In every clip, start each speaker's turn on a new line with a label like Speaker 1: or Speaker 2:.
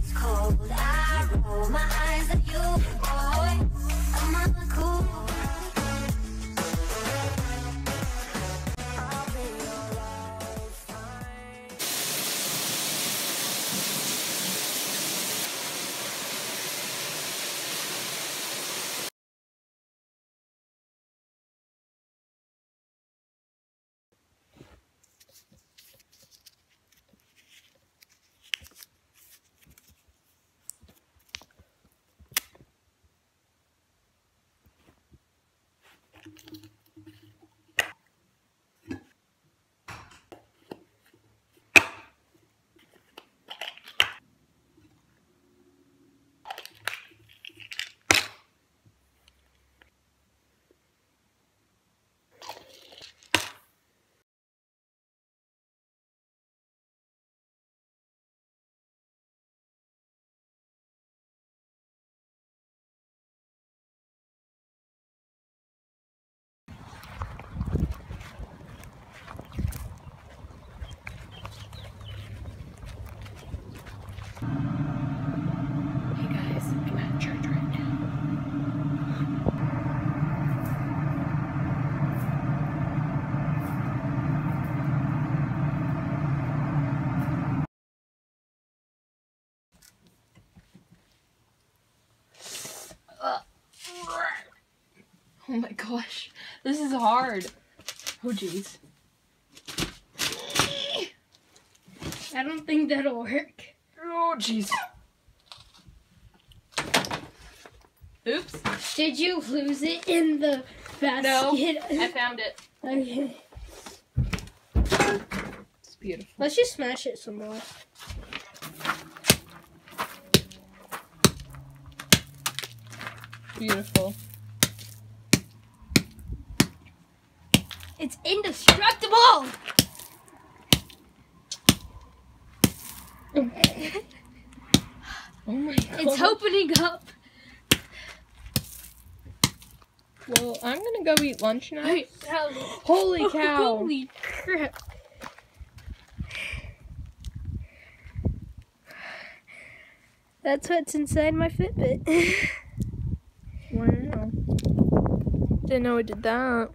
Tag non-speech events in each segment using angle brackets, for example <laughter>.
Speaker 1: it's cold. I roll my eyes at you, boy. I'm on cool.
Speaker 2: Oh my gosh, this is hard. Oh jeez.
Speaker 3: I don't think that'll work.
Speaker 2: Oh jeez. Oops.
Speaker 3: Did you lose it in the basket?
Speaker 2: No, I found it.
Speaker 3: okay.
Speaker 2: It's beautiful.
Speaker 3: Let's just smash it some more.
Speaker 2: Beautiful.
Speaker 3: It's indestructible! <laughs>
Speaker 2: Oh my god.
Speaker 3: It's opening up.
Speaker 2: Well, I'm gonna go eat lunch now.
Speaker 3: Wait,
Speaker 2: Holy <laughs> cow.
Speaker 3: Holy crap. That's what's inside my Fitbit. <laughs>
Speaker 2: Wow. Didn't know it did that.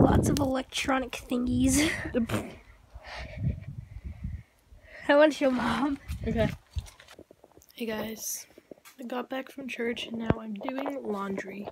Speaker 3: Lots of electronic thingies. <laughs> I want to show mom.
Speaker 2: Okay. Hey guys, I got back from church and now I'm doing laundry.